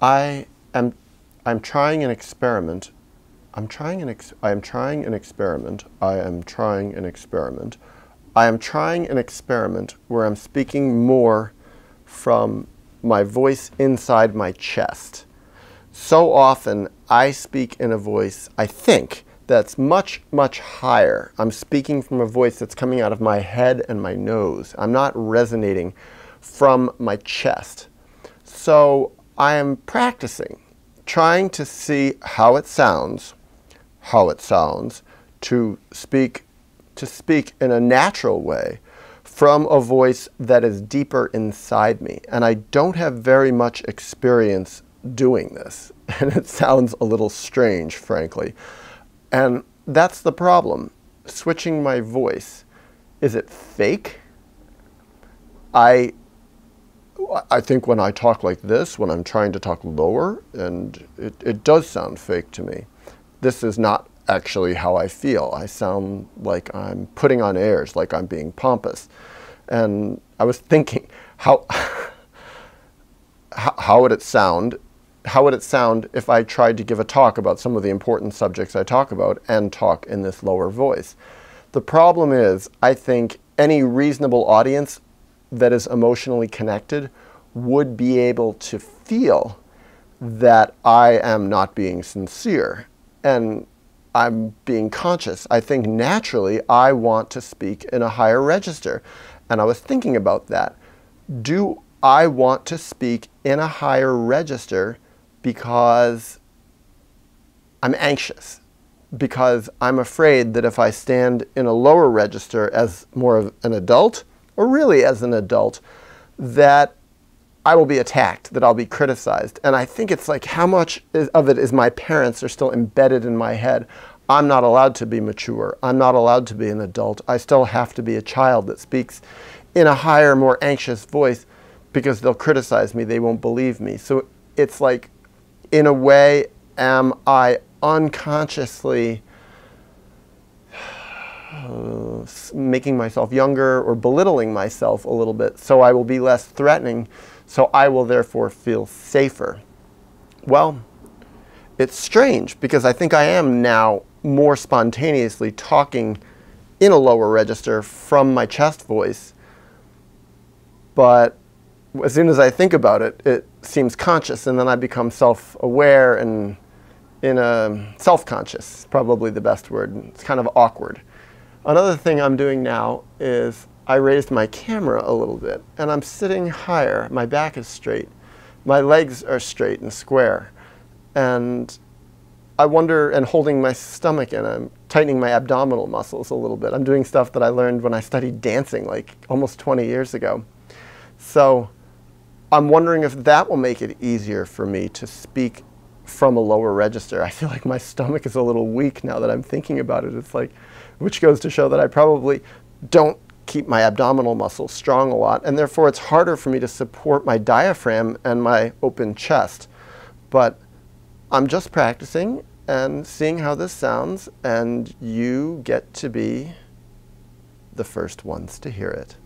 I am I'm trying an experiment. I'm trying an ex- I am trying an experiment. I am trying an experiment. I am trying an experiment where I'm speaking more from my voice inside my chest. So often I speak in a voice, I think, that's much, much higher. I'm speaking from a voice that's coming out of my head and my nose. I'm not resonating from my chest. So I am practicing, trying to see how it sounds, how it sounds, to speak, to speak in a natural way from a voice that is deeper inside me. And I don't have very much experience doing this. And it sounds a little strange, frankly. And that's the problem. Switching my voice. Is it fake? I I think when I talk like this, when I'm trying to talk lower, and it, it does sound fake to me. This is not actually how I feel. I sound like I'm putting on airs, like I'm being pompous. And I was thinking, how, how would it sound how would it sound if I tried to give a talk about some of the important subjects I talk about and talk in this lower voice? The problem is, I think any reasonable audience that is emotionally connected would be able to feel that I am not being sincere and I'm being conscious. I think naturally I want to speak in a higher register. And I was thinking about that. Do I want to speak in a higher register because I'm anxious, because I'm afraid that if I stand in a lower register as more of an adult, or really as an adult, that I will be attacked, that I'll be criticized. And I think it's like how much is, of it is my parents are still embedded in my head. I'm not allowed to be mature. I'm not allowed to be an adult. I still have to be a child that speaks in a higher, more anxious voice because they'll criticize me, they won't believe me. So it's like in a way, am I unconsciously making myself younger or belittling myself a little bit so I will be less threatening, so I will therefore feel safer? Well, it's strange because I think I am now more spontaneously talking in a lower register from my chest voice, but as soon as I think about it, it seems conscious, and then I become self-aware and in a self-conscious, probably the best word. It's kind of awkward. Another thing I'm doing now is I raised my camera a little bit, and I'm sitting higher. My back is straight. My legs are straight and square. And I wonder, and holding my stomach in, I'm tightening my abdominal muscles a little bit. I'm doing stuff that I learned when I studied dancing like almost 20 years ago. So I'm wondering if that will make it easier for me to speak from a lower register. I feel like my stomach is a little weak now that I'm thinking about it. It's like, which goes to show that I probably don't keep my abdominal muscles strong a lot, and therefore it's harder for me to support my diaphragm and my open chest. But I'm just practicing and seeing how this sounds, and you get to be the first ones to hear it.